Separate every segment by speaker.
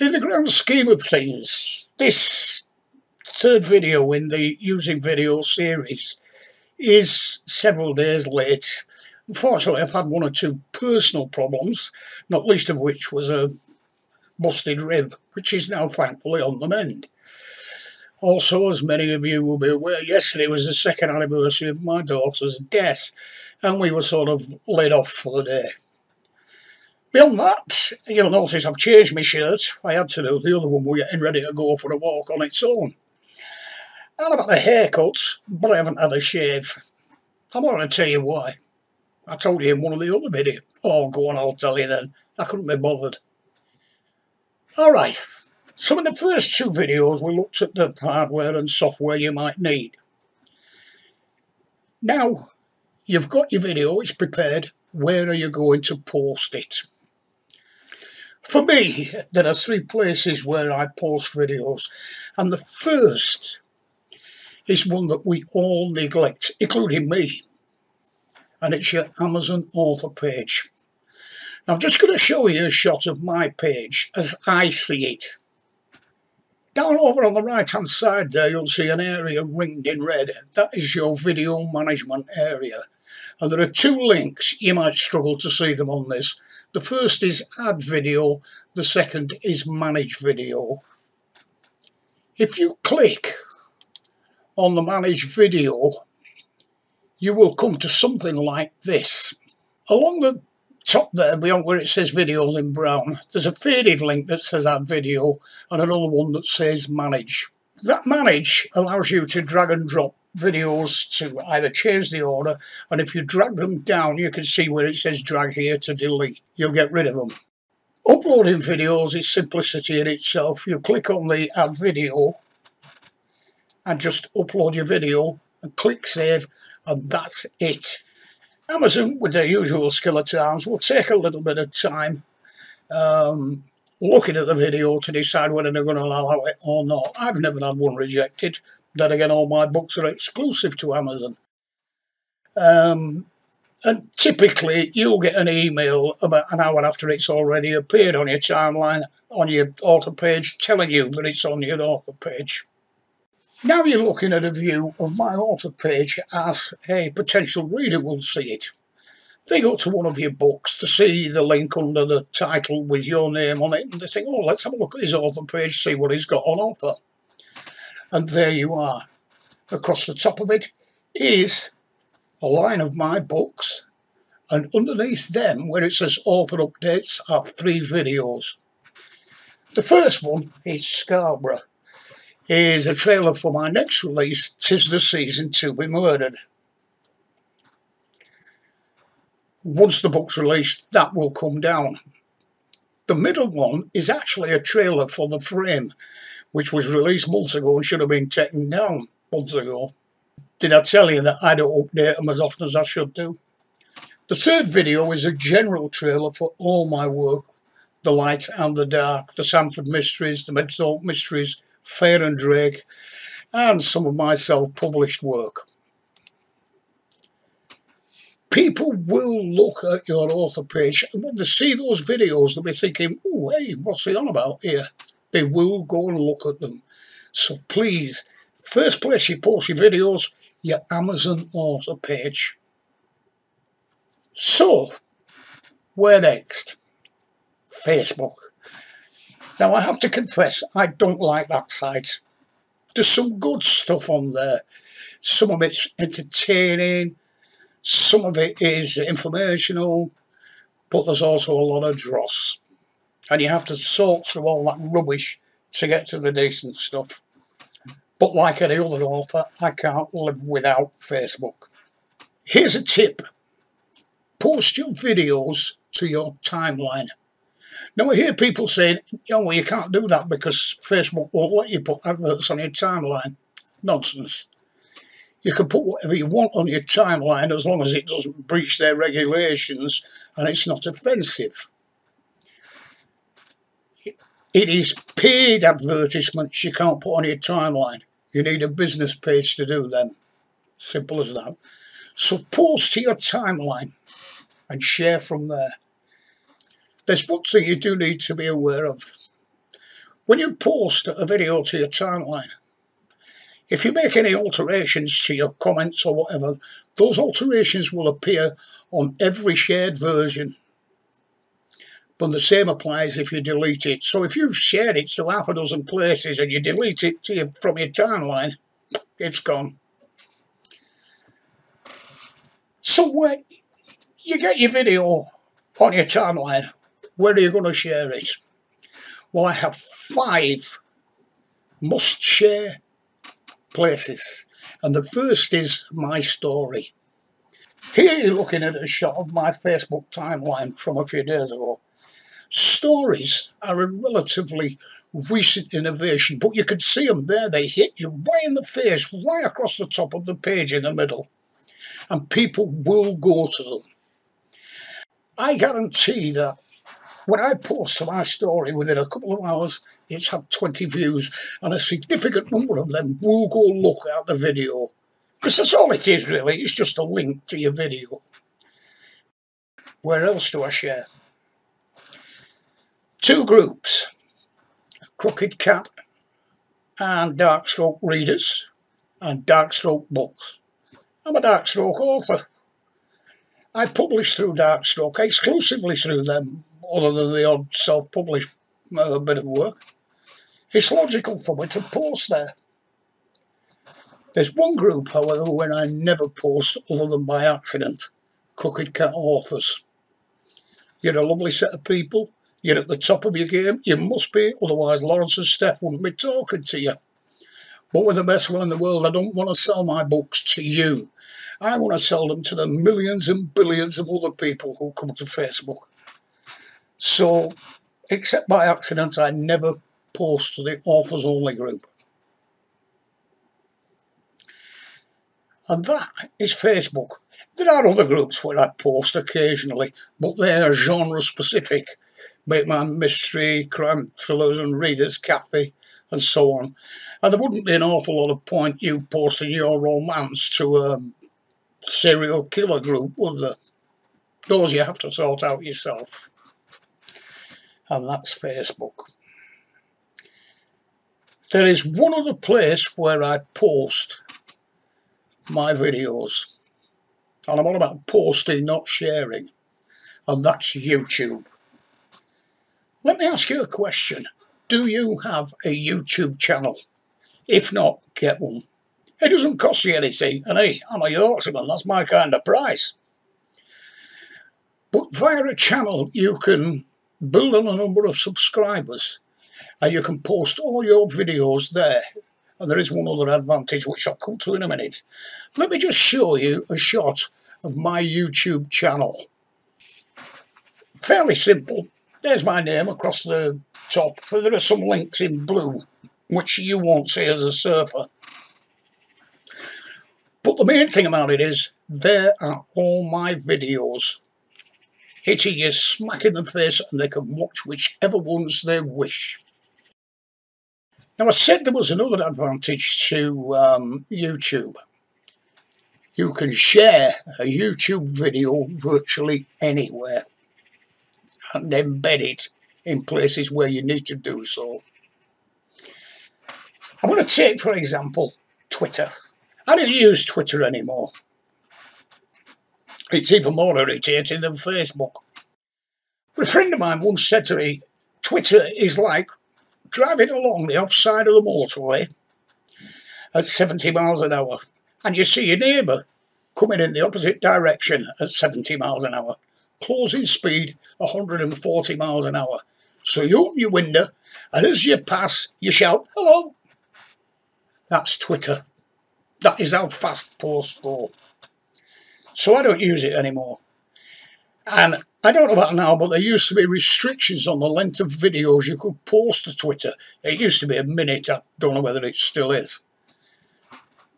Speaker 1: In the grand scheme of things, this third video in the Using Video series is several days late. Unfortunately, I've had one or two personal problems, not least of which was a busted rib, which is now thankfully on the mend. Also, as many of you will be aware, yesterday was the second anniversary of my daughter's death, and we were sort of laid off for the day. Beyond that, you'll notice I've changed my shirt. I had to do. The other one was getting ready to go for a walk on its own. And I've had a haircut, but I haven't had a shave. I'm not going to tell you why. I told you in one of the other videos. Oh, go on, I'll tell you then. I couldn't be bothered. Alright, so in the first two videos we looked at the hardware and software you might need. Now, you've got your video, it's prepared, where are you going to post it? For me, there are three places where I post videos, and the first is one that we all neglect, including me, and it's your Amazon author page. I'm just going to show you a shot of my page as I see it. Down over on the right hand side there, you'll see an area ringed in red. That is your video management area. And there are two links, you might struggle to see them on this. The first is add video, the second is manage video. If you click on the manage video, you will come to something like this. Along the top there, beyond where it says videos in brown, there's a faded link that says add video and another one that says manage. That manage allows you to drag and drop videos to either change the order and if you drag them down you can see where it says drag here to delete. You'll get rid of them. Uploading videos is simplicity in itself. You click on the add video and just upload your video and click save and that's it. Amazon with their usual skill at times will take a little bit of time um, looking at the video to decide whether they're going to allow it or not. I've never had one rejected then again, all my books are exclusive to Amazon. Um, and typically, you'll get an email about an hour after it's already appeared on your timeline, on your author page, telling you that it's on your author page. Now you're looking at a view of my author page as a potential reader will see it. They go to one of your books to see the link under the title with your name on it, and they think, oh, let's have a look at his author page, see what he's got on offer and there you are. Across the top of it is a line of my books and underneath them where it says author updates are three videos. The first one is Scarborough. Is a trailer for my next release, Tis the Season to Be Murdered. Once the book's released, that will come down. The middle one is actually a trailer for The Frame, which was released months ago and should have been taken down months ago. Did I tell you that I don't update them as often as I should do? The third video is a general trailer for all my work, The Light and the Dark, The Sanford Mysteries, The Medzalt Mysteries, Fair and Drake, and some of my self-published work. People will look at your author page and when they see those videos they'll be thinking, oh hey, what's he on about here? They will go and look at them. So please, first place you post your videos, your Amazon author page. So, where next? Facebook. Now I have to confess, I don't like that site. There's some good stuff on there. Some of it's entertaining, some of it is informational, but there's also a lot of dross and you have to sort through all that rubbish to get to the decent stuff. But like any other author, I can't live without Facebook. Here's a tip. Post your videos to your timeline. Now I hear people saying, oh, well, you can't do that because Facebook won't let you put adverts on your timeline. Nonsense. You can put whatever you want on your timeline as long as it doesn't breach their regulations and it's not offensive. It is paid advertisements you can't put on your timeline. You need a business page to do them. Simple as that. So post to your timeline and share from there. There's one thing you do need to be aware of. When you post a video to your timeline, if you make any alterations to your comments or whatever, those alterations will appear on every shared version. But the same applies if you delete it. So if you've shared it to half a dozen places and you delete it your, from your timeline, it's gone. So where you get your video on your timeline, where are you going to share it? Well, I have five must share places. And the first is my story. Here you're looking at a shot of my Facebook timeline from a few days ago. Stories are a relatively recent innovation, but you can see them there. They hit you right in the face, right across the top of the page in the middle. And people will go to them. I guarantee that when I post my story within a couple of hours, it's had 20 views, and a significant number of them will go look at the video. Because that's all it is, really. It's just a link to your video. Where else do I share? Two groups Crooked Cat and Darkstroke readers and Darkstroke books. I'm a Darkstroke author. I publish through Darkstroke, exclusively through them, other than the odd self-published uh, bit of work, it's logical for me to post there. There's one group, however, where I never post other than by accident, Crooked Cat Authors. You're a lovely set of people, you're at the top of your game, you must be, otherwise Laurence and Steph wouldn't be talking to you. But with the best one in the world, I don't want to sell my books to you. I want to sell them to the millions and billions of other people who come to Facebook. So, except by accident, I never post to the authors only group. And that is Facebook. There are other groups where I post occasionally, but they are genre specific. Batman, mystery, crime thrillers and readers, cafe, and so on. And there wouldn't be an awful lot of point you posting your romance to a serial killer group, would there? Those you have to sort out yourself and that's Facebook. There is one other place where I post my videos, and I'm all about posting, not sharing, and that's YouTube. Let me ask you a question. Do you have a YouTube channel? If not, get one. It doesn't cost you anything, and hey, I'm a Yorkshireman, that's my kind of price. But via a channel, you can build on a number of subscribers and you can post all your videos there and there is one other advantage which I'll come to in a minute let me just show you a shot of my YouTube channel fairly simple there's my name across the top there are some links in blue which you won't see as a surfer but the main thing about it is there are all my videos hitting you smack in the face and they can watch whichever ones they wish. Now I said there was another advantage to um, YouTube. You can share a YouTube video virtually anywhere and embed it in places where you need to do so. I'm going to take, for example, Twitter. I don't use Twitter anymore. It's even more irritating than Facebook. But a friend of mine once said to me, Twitter is like driving along the offside of the motorway at 70 miles an hour and you see your neighbour coming in the opposite direction at 70 miles an hour, closing speed 140 miles an hour. So you open your window and as you pass, you shout, hello. That's Twitter. That is how fast posts go. So I don't use it anymore. And I don't know about now, but there used to be restrictions on the length of videos you could post to Twitter. It used to be a minute, I don't know whether it still is.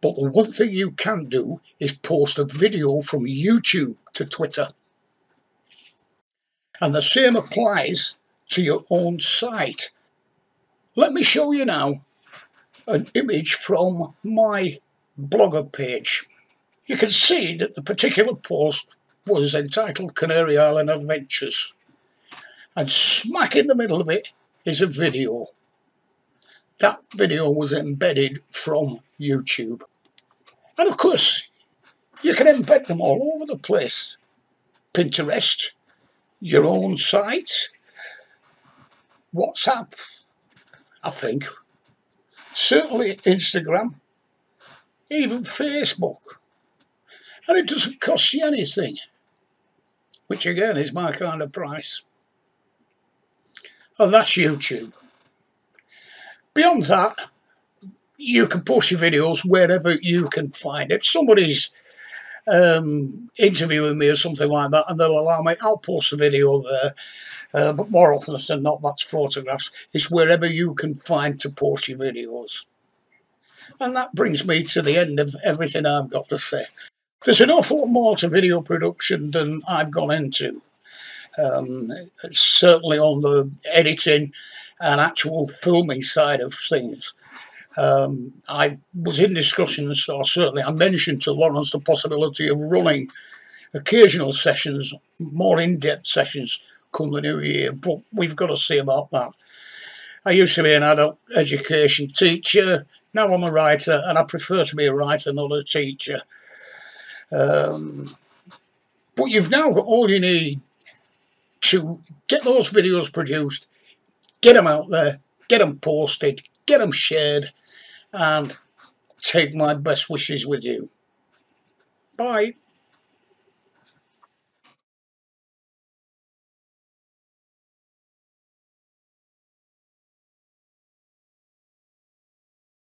Speaker 1: But the one thing you can do is post a video from YouTube to Twitter. And the same applies to your own site. Let me show you now an image from my blogger page you can see that the particular post was entitled Canary Island Adventures. And smack in the middle of it is a video. that video was embedded from YouTube. And of course, you can embed them all over the place. Pinterest, your own site, WhatsApp, I think, certainly Instagram, even Facebook. And it doesn't cost you anything, which again is my kind of price. And that's YouTube. Beyond that, you can post your videos wherever you can find it. Somebody's um, interviewing me or something like that, and they'll allow me, I'll post a video there. Uh, but more often than not, that's photographs. It's wherever you can find to post your videos. And that brings me to the end of everything I've got to say. There's an awful lot more to video production than I've gone into. Um, certainly on the editing and actual filming side of things. Um, I was in discussions, or certainly I mentioned to Laurence the possibility of running occasional sessions, more in-depth sessions come the new year, but we've got to see about that. I used to be an adult education teacher, now I'm a writer, and I prefer to be a writer, not a teacher. Um, but you've now got all you need to get those videos produced, get them out there, get them posted, get them shared, and take my best wishes with you. Bye.